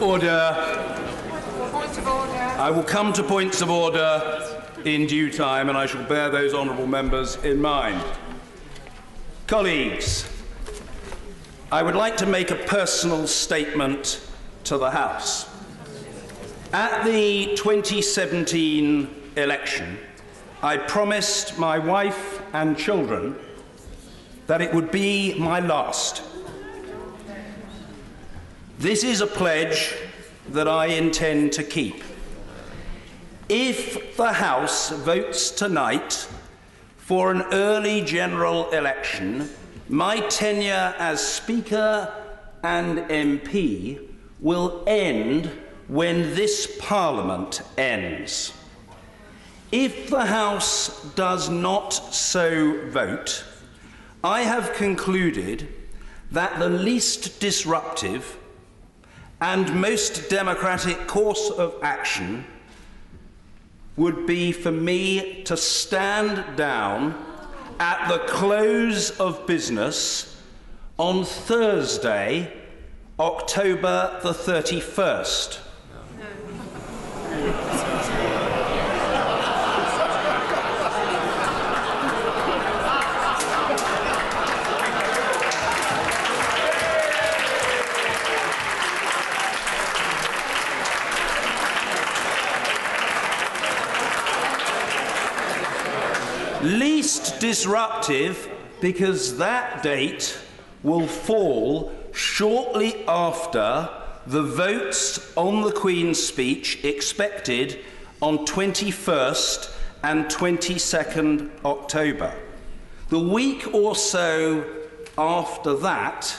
Order. Point of order. I will come to points of order in due time, and I shall bear those honourable members in mind. Colleagues, I would like to make a personal statement to the House. At the 2017 election, I promised my wife and children that it would be my last. This is a pledge that I intend to keep. If the House votes tonight for an early general election, my tenure as Speaker and MP will end when this Parliament ends. If the House does not so vote, I have concluded that the least disruptive and most democratic course of action would be for me to stand down at the close of business on Thursday, October the 31st. Least disruptive because that date will fall shortly after the votes on the Queen's speech expected on 21st and 22nd October. The week or so after that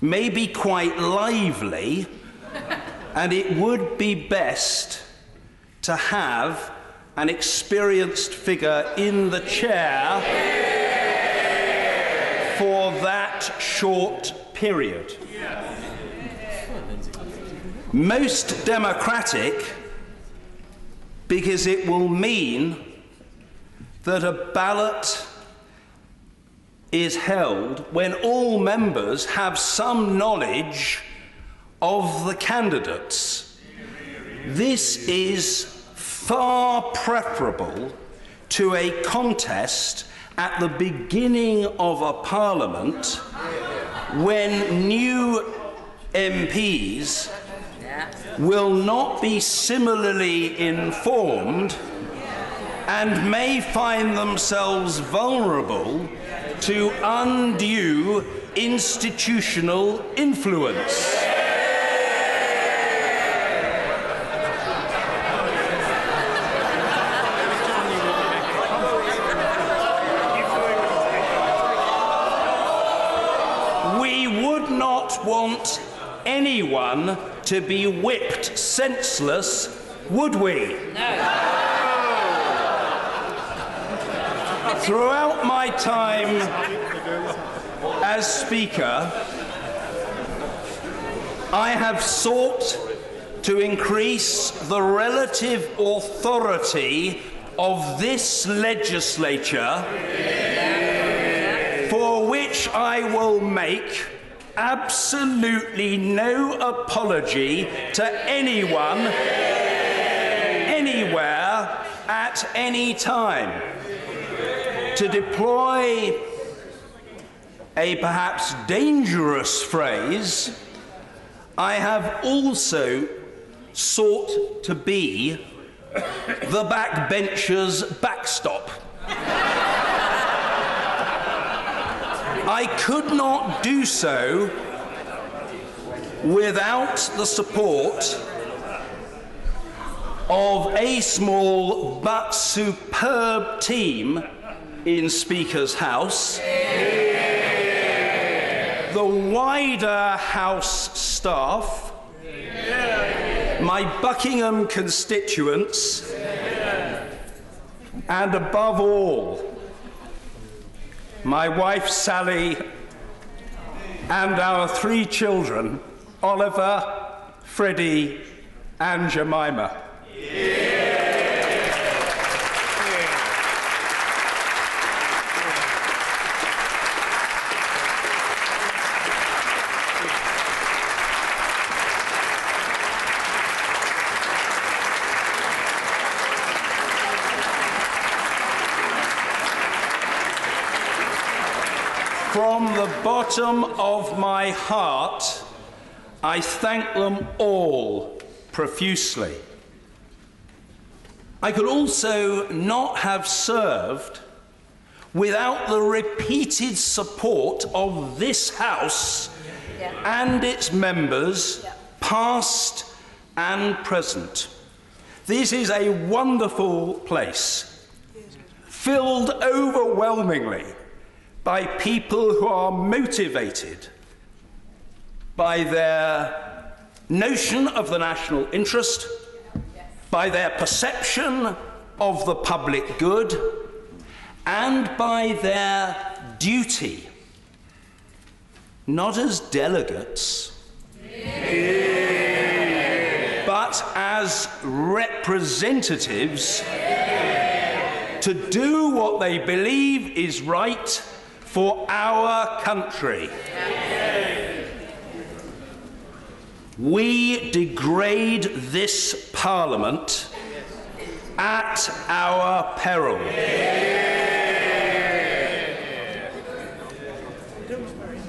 may be quite lively, and it would be best to have an experienced figure in the chair for that short period. Most democratic because it will mean that a ballot is held when all members have some knowledge of the candidates. This is far preferable to a contest at the beginning of a parliament when new MPs will not be similarly informed and may find themselves vulnerable to undue institutional influence. Anyone to be whipped senseless, would we? No. Throughout my time as Speaker, I have sought to increase the relative authority of this legislature, for which I will make absolutely no apology to anyone, anywhere, at any time. To deploy a perhaps dangerous phrase, I have also sought to be the backbencher's backstop. I could not do so without the support of a small but superb team in Speaker's House, the wider House staff, my Buckingham constituents, and above all, my wife Sally, and our three children, Oliver, Freddie, and Jemima. The bottom of my heart, I thank them all profusely. I could also not have served without the repeated support of this House and its members, past and present. This is a wonderful place, filled overwhelmingly by people who are motivated by their notion of the national interest, by their perception of the public good, and by their duty, not as delegates, but as representatives to do what they believe is right for our country. We degrade this Parliament at our peril.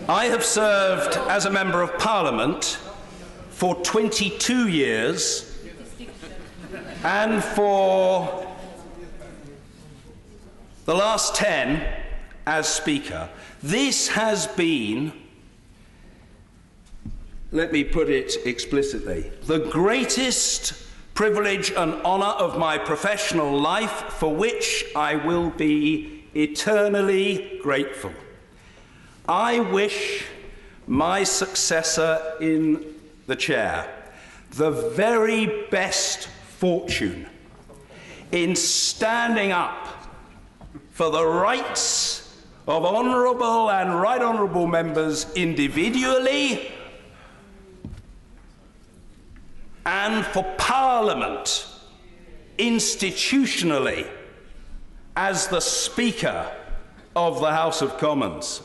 I have served as a Member of Parliament for 22 years and for the last 10 as Speaker. This has been, let me put it explicitly, the greatest privilege and honour of my professional life for which I will be eternally grateful. I wish my successor in the chair the very best fortune in standing up for the rights of honourable and right honourable members individually and for Parliament institutionally as the Speaker of the House of Commons.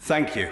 Thank you.